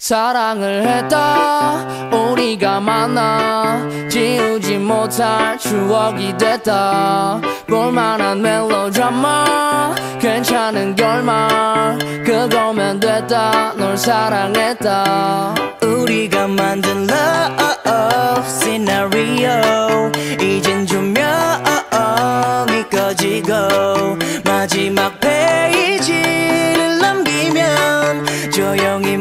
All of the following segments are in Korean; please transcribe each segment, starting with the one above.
사랑을 했다. 우리가 만나 지우지 못할 추억이 됐다. 볼만한 멜로드라마 괜찮은 결말 그거면 됐다. 널 사랑했다. 우리가 만든 love scenario. 이젠 조명이 꺼지고 마지막 페이지를 넘기면 조용히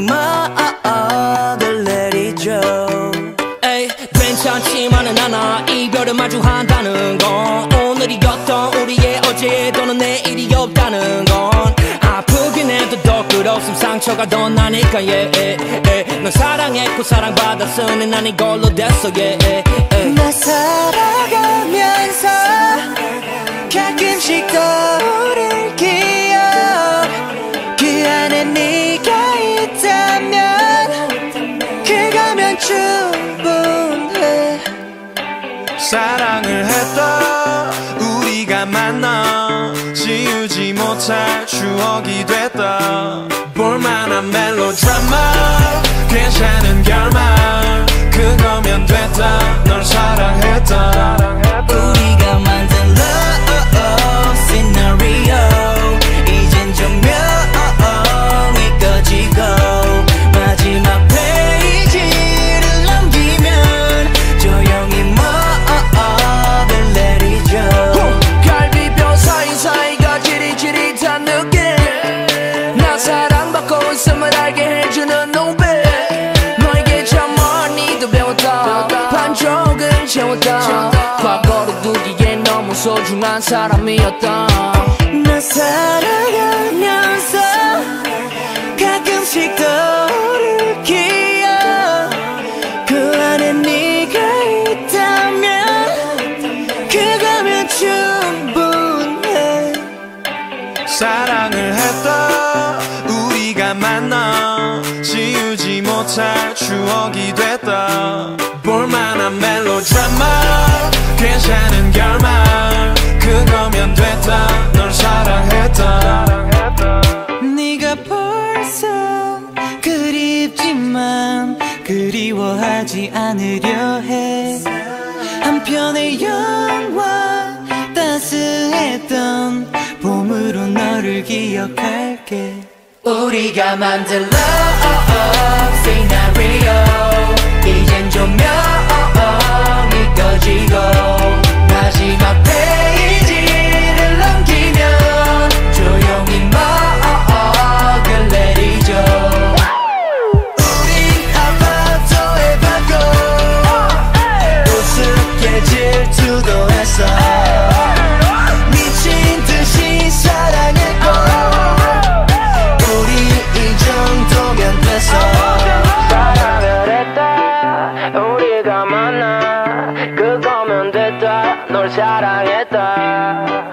이별을 마주한다는 건 오늘이 었던 우리의 어제 또는 내일이 없다는 건 아프긴 해도 더 끝없음 상처가 더 나니까 yeah, yeah, yeah. 넌 사랑했고 사랑받았으니 난 이걸로 됐어 yeah, yeah, yeah. 나 살아가면서 가끔씩 떠오를 기억 그 안에 네가 있다면 그거면 충분해 사랑을 했다. 우리가 만나 지우지 못할 추억이 됐다. 볼만한 멜로드라마 사랑받고 있음을 알게 해주는 노래 너에게 참 많이도 배웠다. 반쪽은 채웠다. 과거로 두기엔 너무 소중한 사람이었다. 나 살아가면서 가끔씩 떠오를 기억. 그 안에 네가 있다면 그거면 충분해. 사랑을 했다 우리가 만나 지우지 못할 추억이 됐다. 볼만한 멜로드라마 괜찮은 결말 그거면 됐다. 널 사랑했다. 네가 벌써 그립지만 그리워하지 않으려 해. 한편의 영화 따스했던 봄으로 너를 기억할게 우리가 만든 love scenario 우리가 만나 그거면 됐다. 널 사랑했다